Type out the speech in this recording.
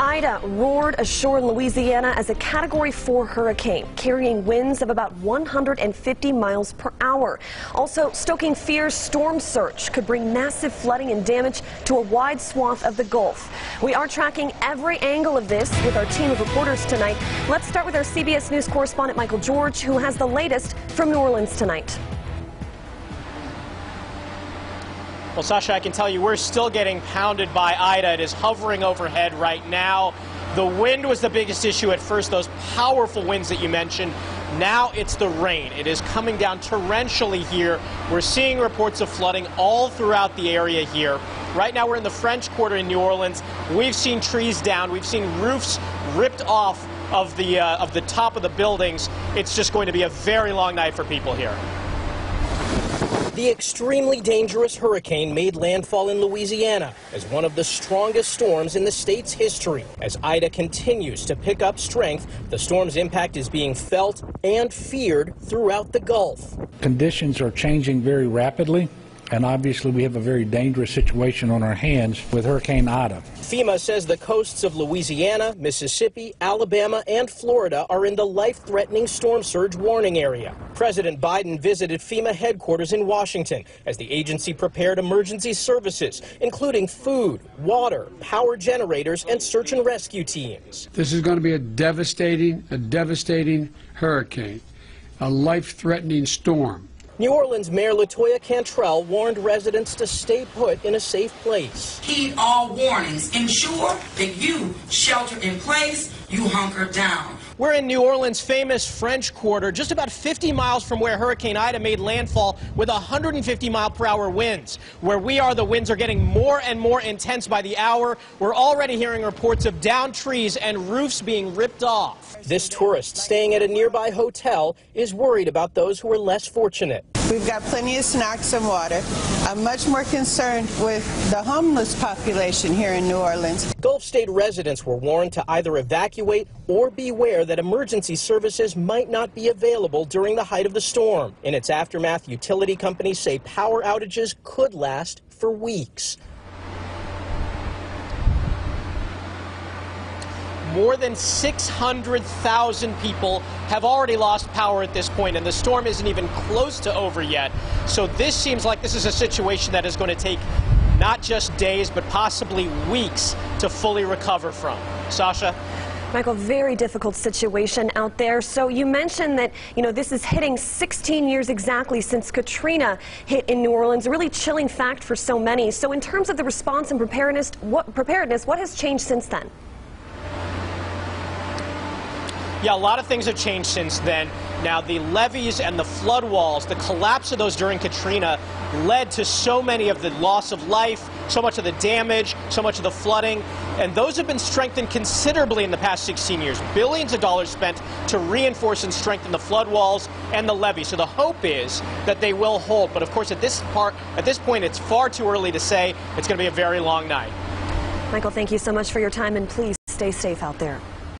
Ida roared ashore in Louisiana as a Category 4 hurricane, carrying winds of about 150 miles per hour. Also, stoking fears storm surge could bring massive flooding and damage to a wide swath of the Gulf. We are tracking every angle of this with our team of reporters tonight. Let's start with our CBS News correspondent Michael George, who has the latest from New Orleans tonight. Well, Sasha, I can tell you we're still getting pounded by Ida. It is hovering overhead right now. The wind was the biggest issue at first, those powerful winds that you mentioned. Now it's the rain. It is coming down torrentially here. We're seeing reports of flooding all throughout the area here. Right now we're in the French Quarter in New Orleans. We've seen trees down. We've seen roofs ripped off of the, uh, of the top of the buildings. It's just going to be a very long night for people here. The extremely dangerous hurricane made landfall in Louisiana as one of the strongest storms in the state's history. As Ida continues to pick up strength, the storm's impact is being felt and feared throughout the Gulf. Conditions are changing very rapidly. And obviously, we have a very dangerous situation on our hands with Hurricane Ida. FEMA says the coasts of Louisiana, Mississippi, Alabama, and Florida are in the life threatening storm surge warning area. President Biden visited FEMA headquarters in Washington as the agency prepared emergency services, including food, water, power generators, and search and rescue teams. This is going to be a devastating, a devastating hurricane, a life threatening storm. New Orleans Mayor Latoya Cantrell warned residents to stay put in a safe place. Heed all warnings. Ensure that you shelter in place, you hunker down. We're in New Orleans' famous French Quarter, just about 50 miles from where Hurricane Ida made landfall with 150 mile per hour winds. Where we are, the winds are getting more and more intense by the hour. We're already hearing reports of downed trees and roofs being ripped off. This tourist staying at a nearby hotel is worried about those who are less fortunate. We've got plenty of snacks and water. I'm much more concerned with the homeless population here in New Orleans. Gulf State residents were warned to either evacuate or beware that emergency services might not be available during the height of the storm. In its aftermath, utility companies say power outages could last for weeks. More than 600,000 people have already lost power at this point, and the storm isn't even close to over yet. So this seems like this is a situation that is going to take not just days, but possibly weeks to fully recover from. Sasha? Michael, very difficult situation out there. So you mentioned that, you know, this is hitting 16 years exactly since Katrina hit in New Orleans, a really chilling fact for so many. So in terms of the response and preparedness, what, preparedness, what has changed since then? Yeah, a lot of things have changed since then. Now, the levees and the flood walls, the collapse of those during Katrina led to so many of the loss of life, so much of the damage, so much of the flooding, and those have been strengthened considerably in the past 16 years. Billions of dollars spent to reinforce and strengthen the flood walls and the levee. So the hope is that they will hold, but of course at this part at this point it's far too early to say. It's going to be a very long night. Michael, thank you so much for your time and please stay safe out there.